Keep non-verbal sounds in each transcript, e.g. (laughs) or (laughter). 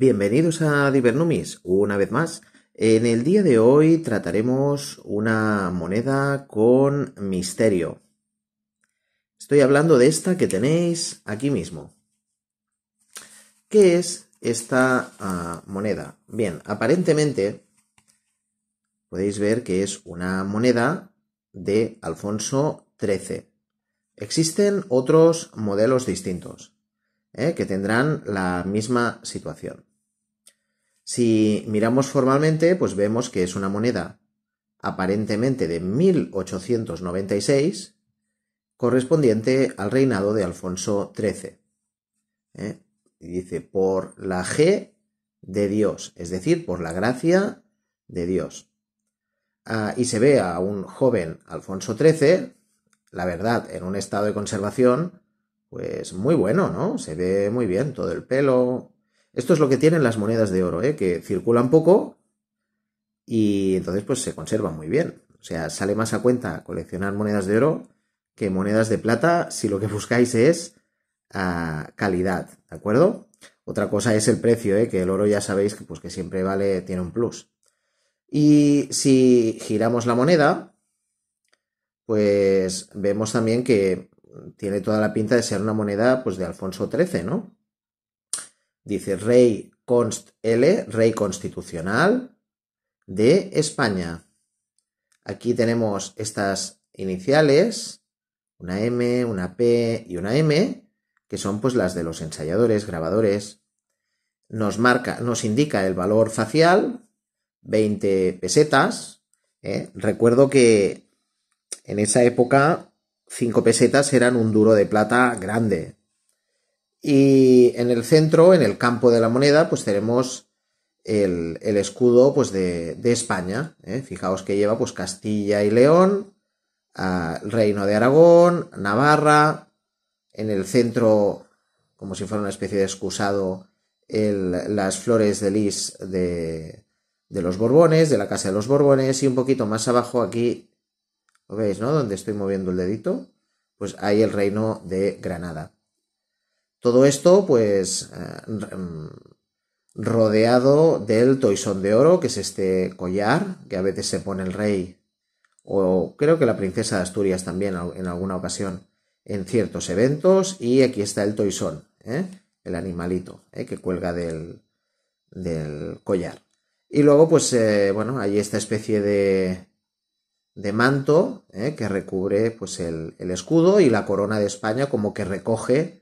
Bienvenidos a Divernumis, una vez más. En el día de hoy trataremos una moneda con misterio. Estoy hablando de esta que tenéis aquí mismo. ¿Qué es esta ah, moneda? Bien, aparentemente podéis ver que es una moneda de Alfonso XIII. Existen otros modelos distintos ¿eh? que tendrán la misma situación. Si miramos formalmente, pues vemos que es una moneda aparentemente de 1896, correspondiente al reinado de Alfonso XIII. ¿eh? Y dice, por la G de Dios, es decir, por la gracia de Dios. Ah, y se ve a un joven Alfonso XIII, la verdad, en un estado de conservación, pues muy bueno, ¿no? Se ve muy bien todo el pelo, esto es lo que tienen las monedas de oro, ¿eh? que circulan poco y entonces pues se conservan muy bien. O sea, sale más a cuenta coleccionar monedas de oro que monedas de plata si lo que buscáis es ah, calidad, ¿de acuerdo? Otra cosa es el precio, ¿eh? que el oro ya sabéis que, pues, que siempre vale, tiene un plus. Y si giramos la moneda, pues vemos también que tiene toda la pinta de ser una moneda pues, de Alfonso XIII, ¿no? Dice Rey Const L, Rey Constitucional de España. Aquí tenemos estas iniciales, una M, una P y una M, que son pues las de los ensayadores, grabadores. Nos marca, nos indica el valor facial, 20 pesetas. ¿eh? Recuerdo que en esa época 5 pesetas eran un duro de plata grande. Y en el centro, en el campo de la moneda, pues tenemos el, escudo pues, de, España. ¿eh? Fijaos que lleva pues, Castilla y León, el Reino de Aragón, Navarra. En el centro, como si fuera una especie de excusado, las flores de lis de, de los Borbones, de la Casa de los Borbones, y un poquito más abajo aquí, ¿lo veis, no? Donde estoy moviendo el dedito, pues hay el Reino de Granada. Todo esto, pues, eh, rodeado del toisón de oro, que es este collar que a veces se pone el rey, o creo que la princesa de Asturias también en alguna ocasión, en ciertos eventos, y aquí está el toisón, ¿eh? el animalito ¿eh? que cuelga del, del, collar. Y luego, pues, bueno, hay esta especie de, de manto que recubre pues, el, el escudo y la corona de España como que recoge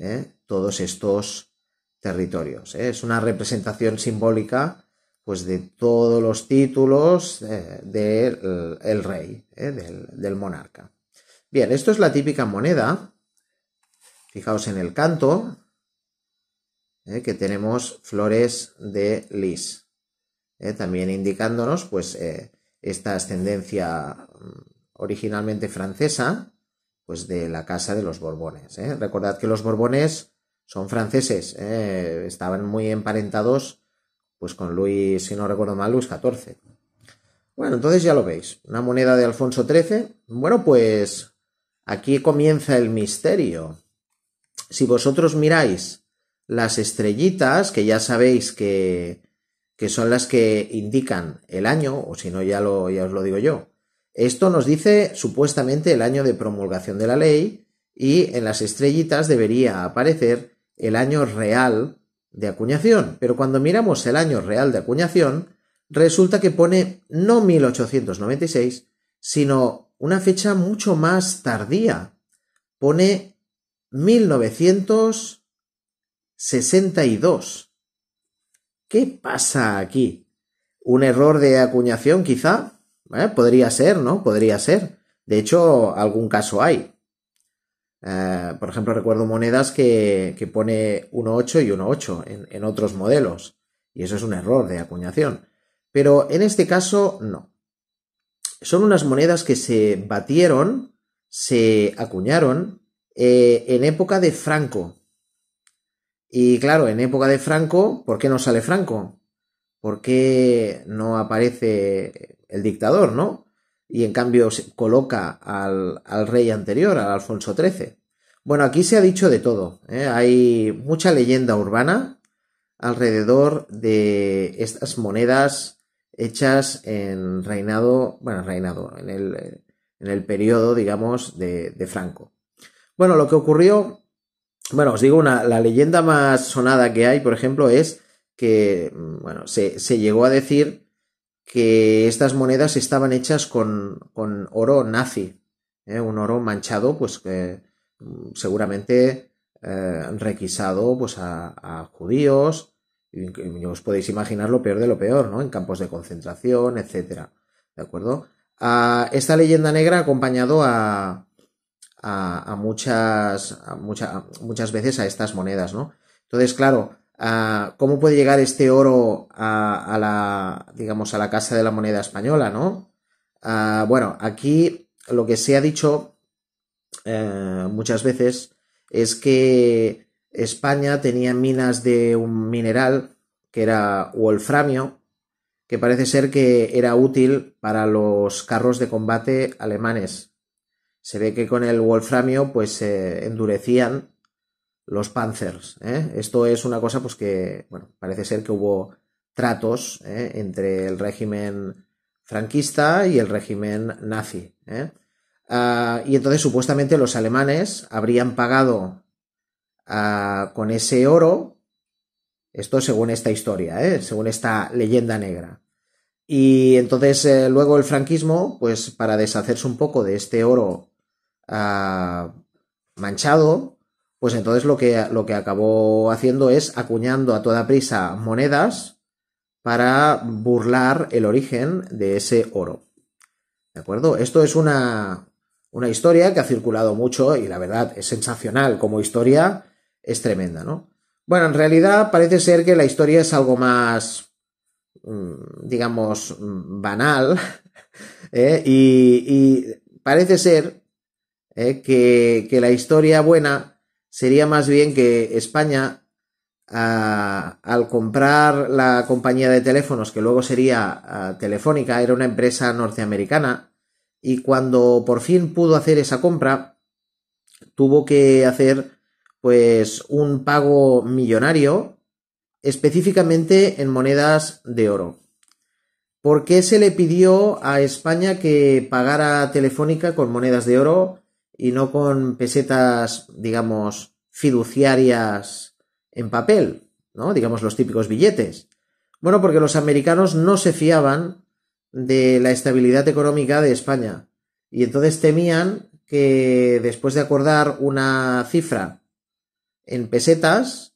¿eh? todos estos territorios. ¿eh? Es una representación simbólica pues, de todos los títulos eh, del rey, del, del, monarca. Bien, esto es la típica moneda. Fijaos en el canto, que tenemos flores de lis, también indicándonos pues, esta ascendencia mm, originalmente francesa, pues de la casa de los Borbones. ¿eh? Recordad que los Borbones son franceses, ¿eh? estaban muy emparentados pues con Luis, si no recuerdo mal, Luis XIV. Bueno, entonces ya lo veis, una moneda de Alfonso XIII. Bueno, pues aquí comienza el misterio. Si vosotros miráis las estrellitas, que ya sabéis que, que son las que indican el año, o si no ya, lo, ya os lo digo yo, esto nos dice supuestamente el año de promulgación de la ley y en las estrellitas debería aparecer el año real de acuñación. Pero cuando miramos el año real de acuñación, resulta que pone no 1896, sino una fecha mucho más tardía. Pone 1962. ¿Qué pasa aquí? ¿Un error de acuñación quizá? ¿Eh? Podría ser, ¿no? Podría ser. De hecho, algún caso hay. Eh, por ejemplo, recuerdo monedas que, que pone 1.8 y 1.8 en, en otros modelos. Y eso es un error de acuñación. Pero en este caso, no. Son unas monedas que se batieron, se acuñaron eh, en época de Franco. Y claro, en época de Franco, ¿por qué no sale Franco? ¿Por qué no aparece el dictador, ¿no? Y en cambio se coloca al, rey anterior, al Alfonso XIII. Bueno, aquí se ha dicho de todo. ¿eh? Hay mucha leyenda urbana alrededor de estas monedas hechas en reinado, bueno, reinado, en el, en el periodo, digamos, de, de, Franco. Bueno, lo que ocurrió, bueno, os digo, una, la leyenda más sonada que hay, por ejemplo, es que, bueno, se, se llegó a decir que estas monedas estaban hechas con, con oro nazi, ¿eh? un oro manchado, pues que seguramente eh, requisado pues a, a judíos, y, os podéis imaginar lo peor de lo peor, ¿no? En campos de concentración, etcétera. ¿De acuerdo? esta leyenda negra ha acompañado a, a, a muchas, a muchas veces a estas monedas, ¿no? Entonces, claro, ¿cómo puede llegar este oro a, la, digamos, a la Casa de la Moneda Española, ¿no? bueno, aquí lo que se ha dicho eh, muchas veces es que España tenía minas de un mineral que era wolframio, que parece ser que era útil para los carros de combate alemanes. Se ve que con el wolframio pues se endurecían los panzers. ¿eh? Esto es una cosa pues que, bueno, parece ser que hubo tratos ¿eh? entre el régimen franquista y el régimen nazi. ¿eh? Ah, y entonces supuestamente los alemanes habrían pagado ah, con ese oro, esto según esta historia, según esta leyenda negra. Y entonces luego el franquismo, pues para deshacerse un poco de este oro ah, manchado, pues entonces lo que, lo que acabó haciendo es acuñando a toda prisa monedas para burlar el origen de ese oro. ¿De acuerdo? Esto es una, una historia que ha circulado mucho y la verdad es sensacional como historia, es tremenda, ¿no? Bueno, en realidad parece ser que la historia es algo más, mm, digamos, mm, banal, (laughs) ¿eh? y, parece ser ¿eh? que, que, la historia buena sería más bien que España, al comprar la compañía de teléfonos, que luego sería Telefónica, era una empresa norteamericana, y cuando por fin pudo hacer esa compra, tuvo que hacer pues un pago millonario específicamente en monedas de oro. ¿Por qué se le pidió a España que pagara Telefónica con monedas de oro y no con pesetas, digamos, fiduciarias en papel, ¿no? Digamos los típicos billetes. Bueno, porque los americanos no se fiaban de la estabilidad económica de España. Y entonces temían que después de acordar una cifra en pesetas,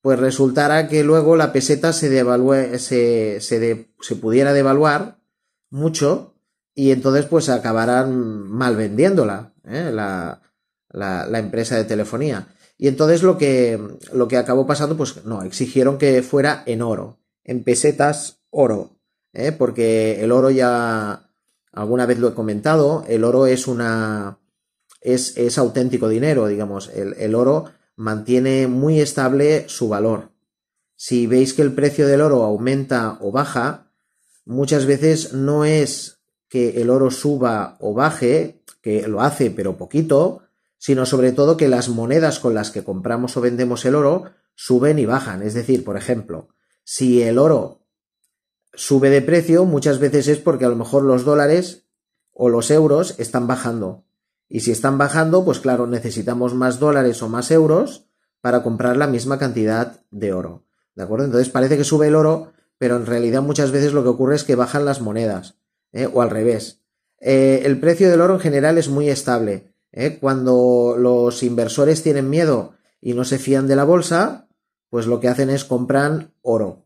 pues resultara que luego la peseta se, se, se, pudiera devaluar mucho y entonces pues acabarán mal vendiéndola ¿eh? la, la, empresa de telefonía. Y entonces lo que, lo que acabó pasando, pues no, exigieron que fuera en oro, en pesetas oro. ¿eh? porque el oro ya alguna vez lo he comentado, el oro es una es, es auténtico dinero, digamos, el, el, oro mantiene muy estable su valor. Si veis que el precio del oro aumenta o baja, muchas veces no es que el oro suba o baje, que lo hace pero poquito, sino sobre todo que las monedas con las que compramos o vendemos el oro suben y bajan. Es decir, por ejemplo, si el oro sube de precio muchas veces es porque a lo mejor los dólares o los euros están bajando. Y si están bajando, pues claro, necesitamos más dólares o más euros para comprar la misma cantidad de oro. ¿De acuerdo? Entonces parece que sube el oro, pero en realidad muchas veces lo que ocurre es que bajan las monedas, ¿eh? o al revés. Eh, el precio del oro en general es muy estable. ¿eh? Cuando los inversores tienen miedo y no se fían de la bolsa, pues lo que hacen es comprar oro.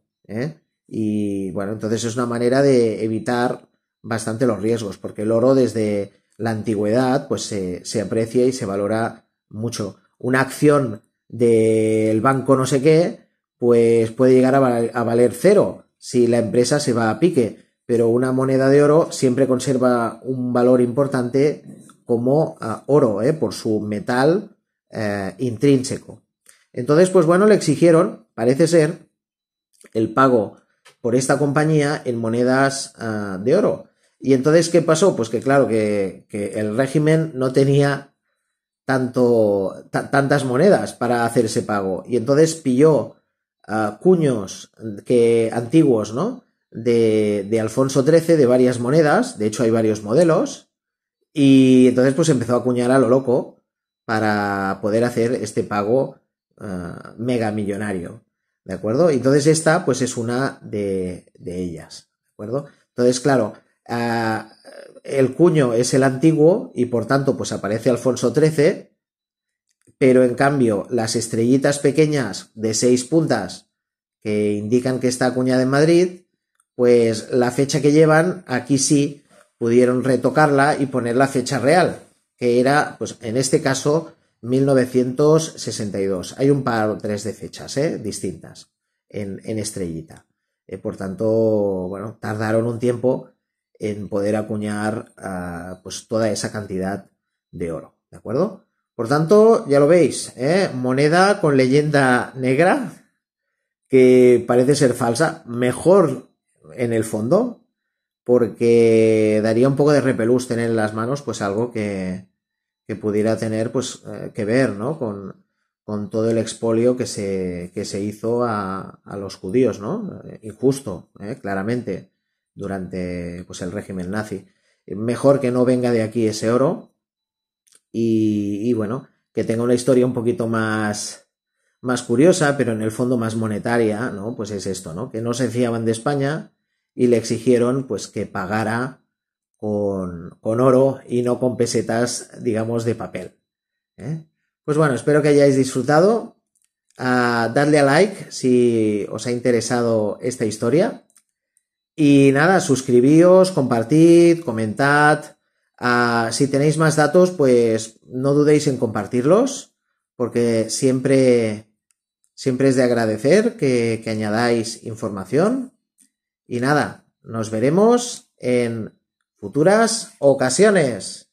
Y bueno, entonces es una manera de evitar bastante los riesgos, porque el oro desde la antigüedad pues se, se aprecia y se valora mucho. Una acción del banco no sé qué, pues puede llegar a, valer cero si la empresa se va a pique, pero una moneda de oro siempre conserva un valor importante como ah, oro, ¿eh? por su metal eh, intrínseco. Entonces, pues bueno, le exigieron, parece ser, el pago por esta compañía en monedas de oro. Y entonces, ¿qué pasó? Pues que claro, que, el régimen no tenía tanto, tantas monedas para hacer ese pago. Y entonces pilló cuños que, antiguos, ¿no? De, de Alfonso XIII, de varias monedas, de hecho hay varios modelos, y entonces pues empezó a acuñar a lo loco para poder hacer este pago ah, mega millonario. ¿De acuerdo? Entonces esta pues es una de, de ellas. ¿De acuerdo? Entonces, claro, ah, el cuño es el antiguo y por tanto pues aparece Alfonso XIII, pero en cambio las estrellitas pequeñas de seis puntas que indican que está acuñada en Madrid, pues la fecha que llevan aquí sí pudieron retocarla y poner la fecha real, que era, pues en este caso, 1962. Hay un par o tres de fechas ¿eh? distintas en, estrellita. Eh, por tanto, bueno, tardaron un tiempo en poder acuñar ah, pues toda esa cantidad de oro. ¿De acuerdo? Por tanto, ya lo veis, ¿eh? moneda con leyenda negra que parece ser falsa, mejor en el fondo, porque daría un poco de repelús tener en las manos pues algo que, que pudiera tener pues eh, que ver ¿no? con, con, todo el expolio que se, que se hizo a, a, los judíos, ¿no? Injusto, ¿eh? claramente, durante pues, el régimen nazi. Mejor que no venga de aquí ese oro y, y bueno, que tenga una historia un poquito más, más curiosa, pero en el fondo más monetaria, ¿no? Pues es esto, ¿no? Que no se fiaban de España y le exigieron pues que pagara con, oro y no con pesetas, digamos, de papel. ¿eh? Pues bueno, espero que hayáis disfrutado. Uh, dadle a like si os ha interesado esta historia. Y nada, suscribíos, compartid, comentad. Uh, si tenéis más datos, pues no dudéis en compartirlos, porque siempre, Siempre es de agradecer que, añadáis información. Y nada, nos veremos en futuras ocasiones.